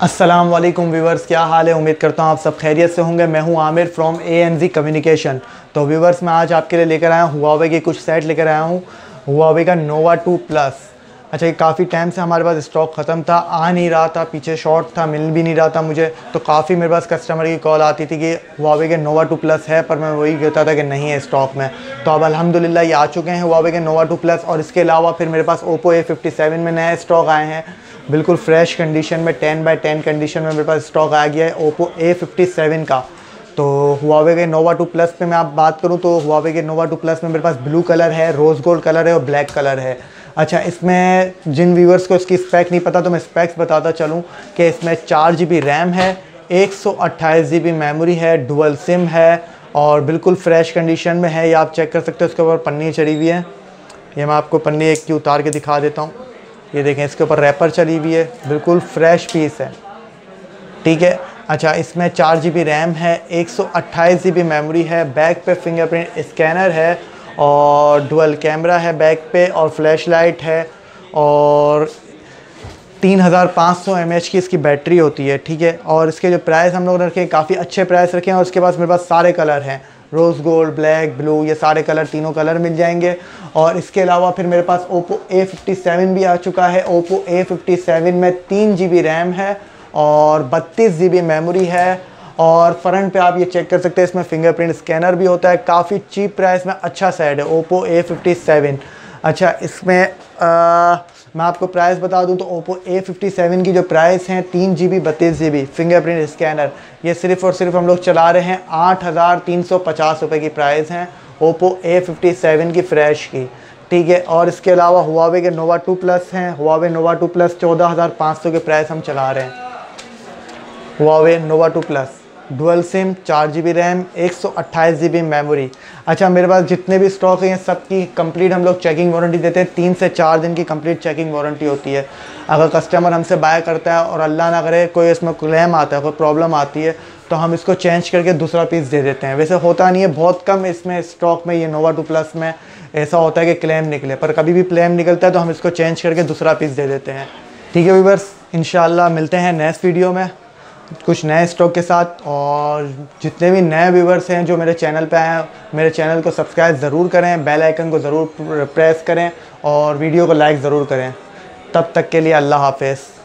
अस्सलाम वालेकुम व्यूवर्स क्या हाल है? उम्मीद करता हूँ आप सब खैरियत से होंगे। मैं हूँ Aamir from A N G communication तो व्यूवर्स मैं आज आपके लिए लेकर आया हूँ हुआवे के कुछ सेट लेकर आया हूँ। हुआवे का नोवा टू प्लस अच्छा ये काफ़ी टाइम से हमारे पास स्टॉक ख़त्म था, आ नहीं रहा था, पीछे शॉर्ट था, मिल भी नहीं रहा था मुझे। तो काफ़ी मेरे पास कस्टमर की कॉल आती थी कि हुआवे के नोवा टू प्लस है, पर मैं वही कहता था कि नहीं है स्टॉक में। तो अब अल्हम्दुलिल्लाह, ये आ चुके हैं हुआवे के नोवा टू प्लस और इसके अलावा फिर मेरे पास ओप्पो ए फिफ्टी में नए स्टॉक आए हैं। बिल्कुल फ्रेश कंडीशन में टेन बाई टेन कंडीशन में मेरे पास स्टॉक आ गया है ओप्पो ए का। तो हुआवे के नोवा टू प्लस पे मैं आप बात करूँ तो हुआवे के नोवा टू प्लस में मेरे पास ब्लू कलर है रोज़ गोल्ड कलर है और ब्लैक कलर है। अच्छा इसमें जिन व्यूवर्स को इसकी स्पेक नहीं पता तो मैं स्पेक्स बताता चलूँ कि इसमें चार जी बी रैम है, एक सौ अट्ठाईस जी बी मेमोरी है डुअल सिम है और बिल्कुल फ्रेश कंडीशन में है। ये आप चेक कर सकते हो उसके ऊपर पन्नी चढ़ी हुई है। ये मैं आपको पन्नी एक की उतार के दिखा देता हूँ। ये देखें, इसके ऊपर रैपर चली हुई है, बिल्कुल फ्रेश पीस है। ठीक है? अच्छा इसमें चार जी बी रैम है, एक सौ अट्ठाईस जी बी मेमोरी है बैक पे फिंगरप्रिंट स्कैनर है और डुअल कैमरा है बैक पे और फ्लैश लाइट है और तीन हज़ार पाँच सौ एम एच की इसकी बैटरी होती है, ठीक है? और इसके जो प्राइस हम लोग रखे काफ़ी अच्छे प्राइस रखे हैं और उसके पास मेरे पास सारे कलर हैं। रोज़ गोल्ड ब्लैक ब्लू ये सारे कलर तीनों कलर मिल जाएँगे। और इसके अलावा फिर मेरे पास ओप्पो ए फिफ्टी सेवन भी आ चुका है। ओप्पो ए फिफ्टी सेवन में तीन जी बी रैम है और बत्तीस जी बी मेमोरी है। और फ्रंट पे आप ये चेक कर सकते हैं इसमें फिंगरप्रिंट स्कैनर भी होता है। काफ़ी चीप प्राइस में अच्छा सेट है ओप्पो ए फिफ्टी सेवन अच्छा इसमें आ, मैं आपको प्राइस बता दूँ तो ओप्पो ए फिफ्टी सेवन की जो प्राइस हैं, तीन जी बी बत्तीस जी बी फिंगरप्रिंट स्कैनर ये सिर्फ़ और सिर्फ़ हम लोग चला रहे हैं, आठ हज़ार तीन सौ पचास रुपये की प्राइस हैं ओप्पो ए फिफ्टी सेवन की फ्रेश की। ठीक है, और इसके अलावा हुआवे के नोवा टू प्लस हैं हुआवे नोवा टू प्लस चौदह हज़ार पाँच सौ के प्राइस हम चला रहे हैं। Huawei Nova two plus dual sim चार जी बी रैम एक सौ अट्ठाईस जी बी मेमोरी अच्छा मेरे पास जितने भी स्टॉक हैं, सबकी कंप्लीट हम लोग चेकिंग वारंटी देते हैं। तीन से चार दिन की कंप्लीट चेकिंग वारंटी होती है। अगर कस्टमर हमसे बाय करता है और अल्लाह ना करे, कोई इसमें क्लेम आता है, कोई प्रॉब्लम आती है तो हम इसको चेंज करके दूसरा पीस दे देते हैं। वैसे होता नहीं है, बहुत कम इसमें स्टॉक में, ये नोवा टू प्लस में ऐसा होता है कि क्लेम निकले, पर कभी भी क्लेम निकलता है तो हम इसको चेंज करके दूसरा पीस दे देते हैं। ठीक है वीवर्स इन मिलते हैं नेक्स्ट वीडियो में। कुछ नए स्टॉक के साथ और जितने भी नए व्यूवर्स हैं जो मेरे चैनल पे आए हैं, मेरे चैनल को सब्सक्राइब ज़रूर करें, बेल आइकन को ज़रूर प्रेस करें और वीडियो को लाइक ज़रूर करें। तब तक के लिए अल्लाह हाफिज़।